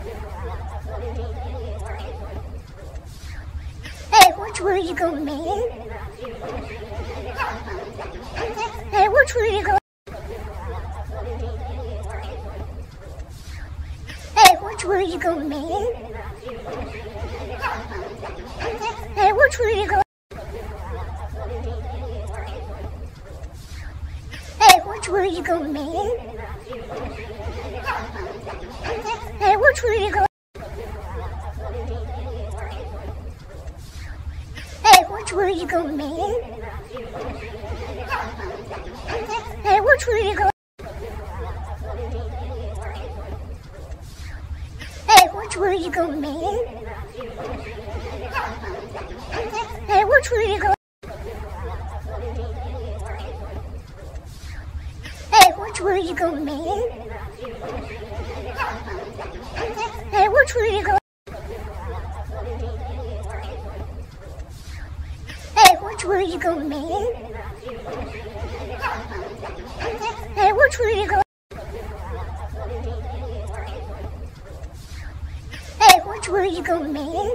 Hey, which way you going, man? Hey, which way you going? Hey, which way you going, man? Hey, which way you going? Hey, which way you going, man? Hey, which way you going? Man? Hey, which way you going? Hey, which way you going, man? Hey, which way you going? Hey, which way you going, man? Hey, which way you going, man? Hey, which way you going? Hey, which way you going, man?